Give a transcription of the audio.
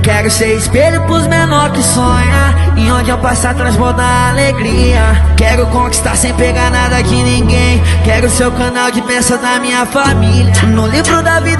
Quero ser espelho pros menor que sonha. E onde eu passar transborda alegria. Quero conquistar sem pegar nada de ninguém. Quero ser o canal de bênção da minha família. No livro da vida